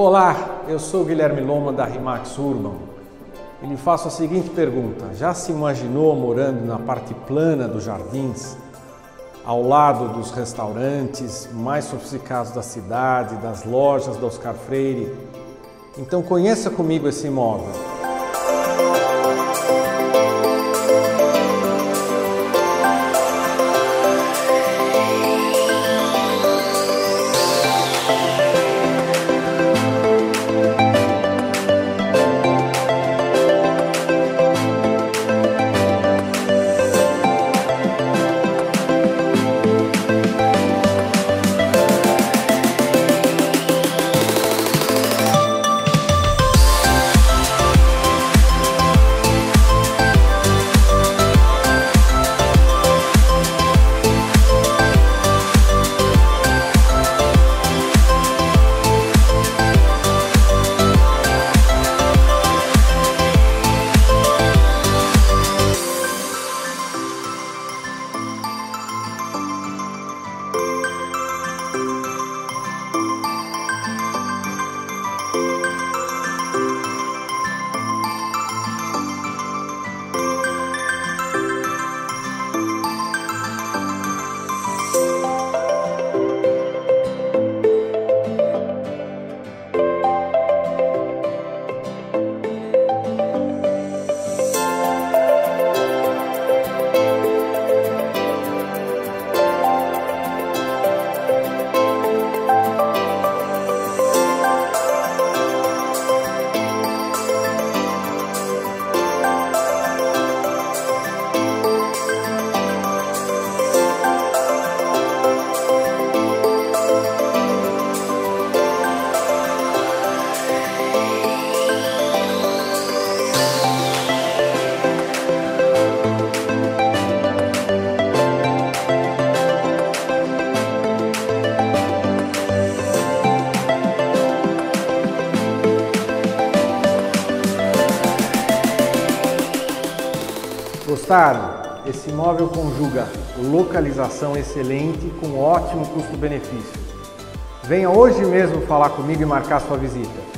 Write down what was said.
Olá, eu sou Guilherme Loma da Rimax Urban e lhe faço a seguinte pergunta: já se imaginou morando na parte plana dos jardins, ao lado dos restaurantes mais sofisticados da cidade, das lojas da Oscar Freire? Então conheça comigo esse imóvel. Gostaram? Esse imóvel conjuga localização excelente com ótimo custo-benefício. Venha hoje mesmo falar comigo e marcar sua visita.